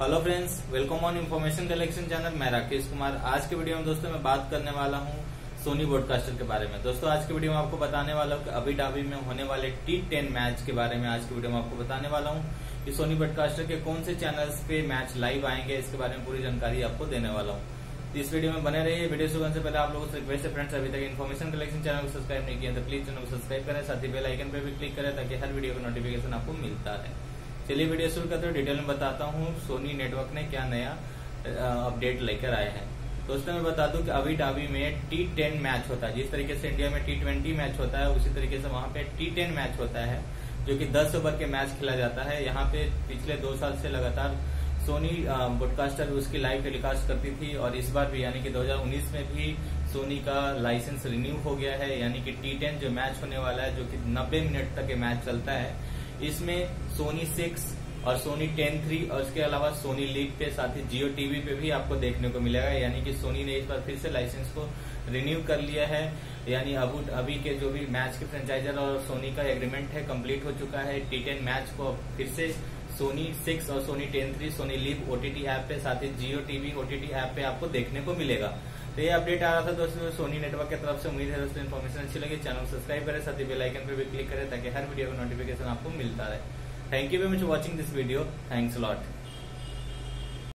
Hello friends welcome on information collection channel मैं राकेश कुमार। आज के वीडियो में दोस्तों मैं बात करने वाला हूँ सोनी ब्रॉडकास्टर के बारे में। दोस्तों, आज के वीडियो में आपको बताने वाला हूँ कि अभी डाबी में होने वाले टी टेन मैच के बारे में आज की वीडियो में आपको बताने वाला हूँ कि सोनी ब्रॉडकास्टर के कौन से चैनल्स पे मैच लाइव आएँगे, इसके बारे में पूरी जानकारी आपको देने वाला हूँ। तो इस वीडियो में बने रहिए। वीडियो शुरू से पहले आप लोगों से रिक्वेस्ट है फ्रेंड्स अभी तक इन्फॉर्मेशन कलेक्शन चैनल को सब्सक्राइब नहीं किया तो प्लीज़ चैनल को सब्सक्राइब करें। साथ ही बेल आइकन पर भी क्लिक करें ताकि हर वीडियो का नोटिफिकेशन आपको मिलता रहे। चलिए वीडियो शुरू करते हुए डिटेल में बताता हूँ सोनी नेटवर्क ने क्या नया अपडेट लेकर आए हैं। दोस्तों मैं बता दूँ कि अभी डाबी में टी टेन मैच होता है। जिस तरीके से इंडिया में टी ट्वेंटी मैच होता है, उसी तरीके से वहाँ पे टी टेन मैच होता है, जो कि 10 ओवर के मैच खेला जाता है। यहाँ पे पिछले दो साल से लगातार सोनी ब्रॉडकास्टर उसकी लाइव टेलीकास्ट करती थी और इस बार भी, यानी कि 2019 में भी सोनी का लाइसेंस रिन्यू हो गया है। यानी कि टी टेन जो मैच होने वाला है, जो कि 90 मिनट तक ये मैच चलता है इसमें सोनी सिक्स और सोनी टेन थ्री और उसके अलावा सोनी लीग पे, साथ ही जियो टीवी पे भी आपको देखने को मिलेगा। यानी कि सोनी ने इस बार फिर से लाइसेंस को रिन्यू कर लिया है। यानी अब, अभी के जो भी मैच के फ्रेंचाइजर और सोनी का एग्रीमेंट है कंप्लीट हो चुका है। टी टेन मैच को फिर से सोनी सिक्स और Sony ten three Sony LIV OTT app पे, साथ ही जियो टीवी ओटीटी ऐप पे आपको देखने को मिलेगा। तो ये अपडेट आ रहा था दोस्तों सोनी नेटवर्क की तरफ़ से उम्मीद है दोस्तों इन्फॉर्मेशन अच्छी लगी चैनल सब्सक्राइब करें, साथ ही बेल आइकन पर भी क्लिक करें, ताकि हर वीडियो का नोटिफिकेशन आपको मिलता रहे। Thank you very much watching this video thanks lot